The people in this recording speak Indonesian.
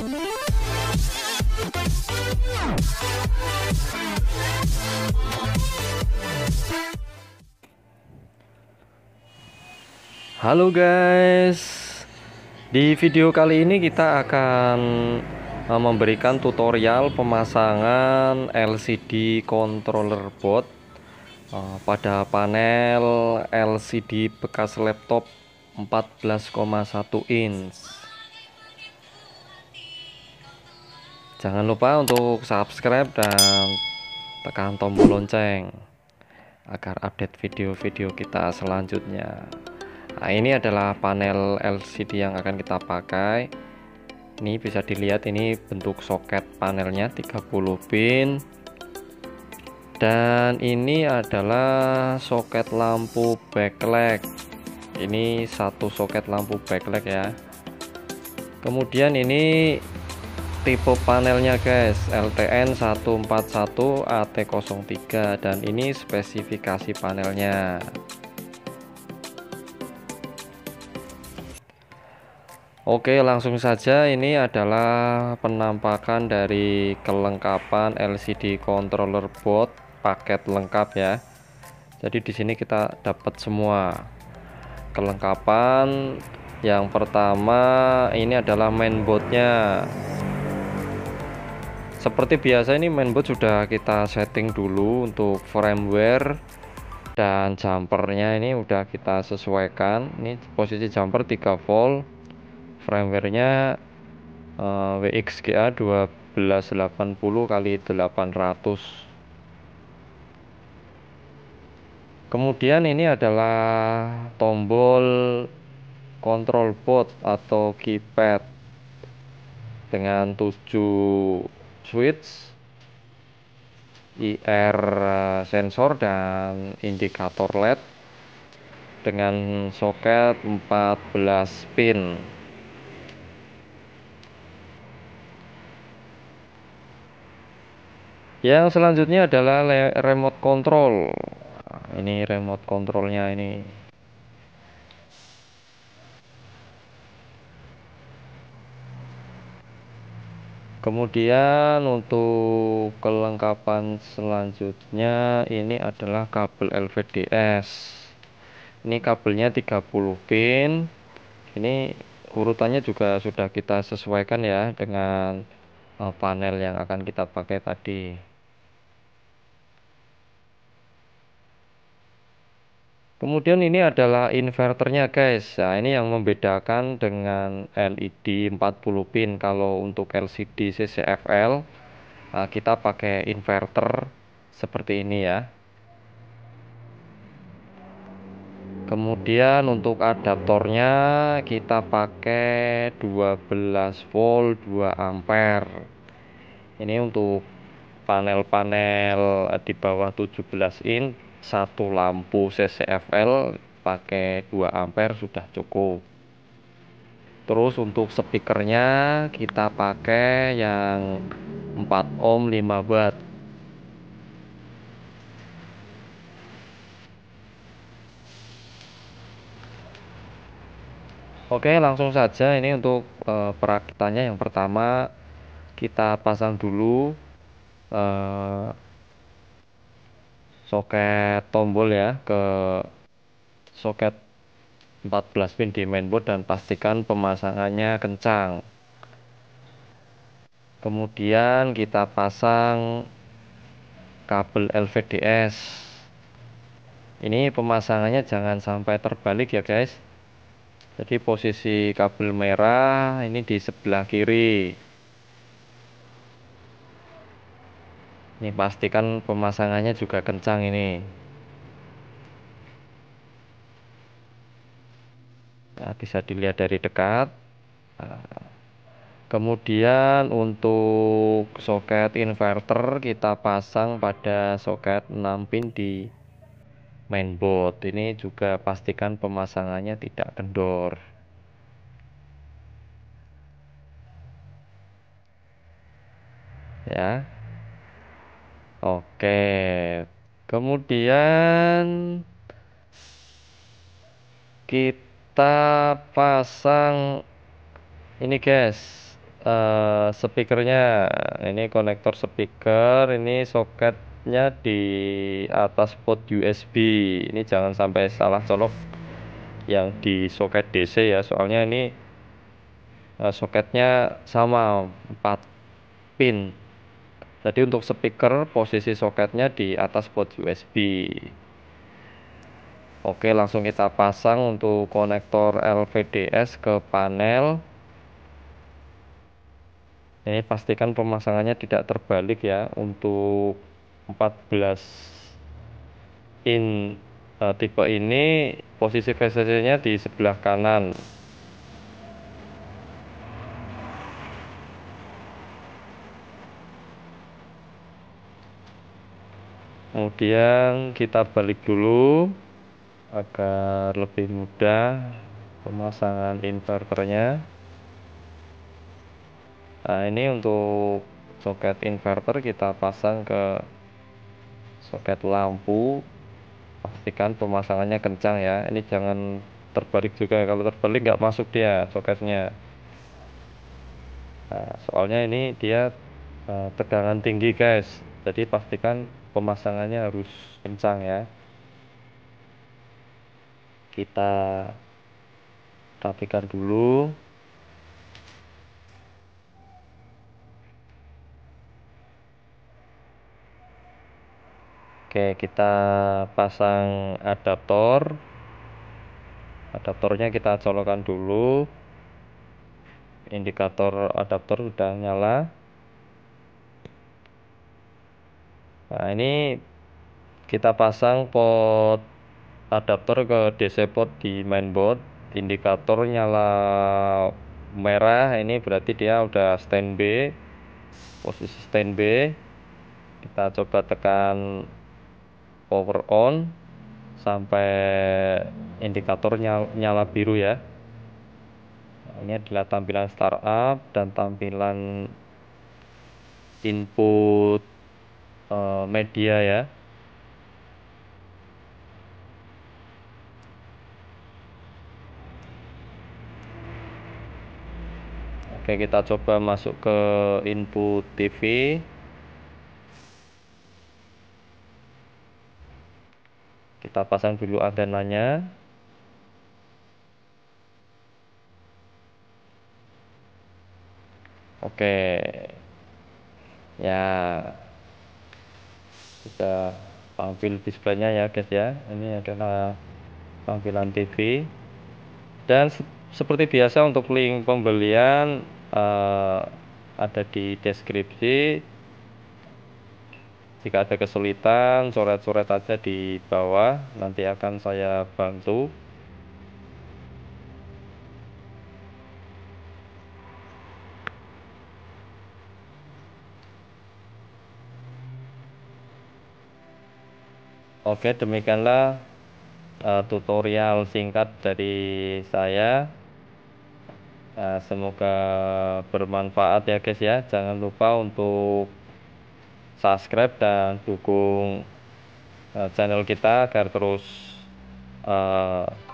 Halo guys. Di video kali ini kita akan eh, memberikan tutorial pemasangan LCD controller board eh, pada panel LCD bekas laptop 14,1 inch Jangan lupa untuk subscribe dan tekan tombol lonceng agar update video-video kita selanjutnya. Nah ini adalah panel LCD yang akan kita pakai. Ini bisa dilihat ini bentuk soket panelnya 30 pin. Dan ini adalah soket lampu backlight. Ini satu soket lampu backlight ya. Kemudian ini tipe panelnya guys. LTN 141 AT03 dan ini spesifikasi panelnya. Oke langsung saja. Ini adalah penampakan dari kelengkapan LCD controller board paket lengkap ya. Jadi di sini kita dapat semua kelengkapan. Yang pertama ini adalah mainboardnya seperti biasa ini mainboard sudah kita setting dulu untuk firmware dan jumpernya ini udah kita sesuaikan. Ini posisi jumper 3 volt firmware-nya uh, WXGA 1280 kali 800 kemudian ini adalah tombol control board atau keypad dengan 7 switch IR sensor dan indikator LED dengan soket 14 pin. Yang selanjutnya adalah remote control. Ini remote controlnya ini kemudian untuk kelengkapan selanjutnya ini adalah kabel LVDS ini kabelnya 30 pin. Ini urutannya juga sudah kita sesuaikan ya dengan eh, panel yang akan kita pakai tadi kemudian ini adalah inverternya guys. Nah ini yang membedakan dengan LED 40 pin kalau untuk LCD CCFL nah, kita pakai inverter seperti ini ya. Kemudian untuk adaptornya kita pakai 12 volt 2 ampere. Ini untuk panel-panel di bawah 17 inch satu lampu CCFL pakai 2 ampere sudah cukup. Terus untuk speakernya kita pakai yang 4 ohm 5 watt. Oke langsung saja ini untuk e, perakitannya. Yang pertama kita pasang dulu e, soket tombol ya ke soket 14 pin di mainboard dan pastikan pemasangannya kencang. Kemudian kita pasang kabel LVDS ini pemasangannya jangan sampai terbalik ya guys. Jadi posisi kabel merah ini di sebelah kiri ini pastikan pemasangannya juga kencang ini. Nah, bisa dilihat dari dekat. Nah, kemudian untuk soket inverter kita pasang pada soket 6 pin di mainboard. Ini juga pastikan pemasangannya tidak kendor. Ya Oke, kemudian kita pasang ini guys, uh, speakernya. Ini konektor speaker. Ini soketnya di atas port USB ini jangan sampai salah colok yang di soket DC ya. Soalnya ini uh, soketnya sama 4 pin jadi untuk speaker posisi soketnya di atas port USB Oke langsung kita pasang untuk konektor LVDS ke panel. Ini pastikan pemasangannya tidak terbalik ya untuk 14 in uh, tipe ini posisi VCC nya di sebelah kanan kemudian kita balik dulu agar lebih mudah pemasangan inverternya. Nah ini untuk soket inverter kita pasang ke soket lampu. Pastikan pemasangannya kencang ya. Ini jangan terbalik juga. Kalau terbalik nggak masuk dia soketnya. Nah, soalnya ini dia uh, tegangan tinggi guys. Jadi pastikan pemasangannya harus kencang ya. Kita rapikan dulu. Oke kita pasang adaptor. Adaptornya kita colokkan dulu. Indikator adaptor sudah nyala nah ini kita pasang pot adaptor ke DC port di mainboard indikator nyala merah. Ini berarti dia udah standby posisi standby kita coba tekan power on sampai indikator nyala, biru ya. Ini adalah tampilan startup dan tampilan input media ya. Oke kita coba masuk ke input TV kita pasang dulu antenanya. Oke. Ya kita tampil displaynya ya guys ya. Ini adalah tampilan TV dan seperti biasa untuk link pembelian uh, ada di deskripsi. Jika ada kesulitan, coret-coret aja di bawah, nanti akan saya bantu. Oke, demikianlah uh, tutorial singkat dari saya. Uh, semoga bermanfaat ya guys ya. Jangan lupa untuk subscribe dan dukung uh, channel kita agar terus uh,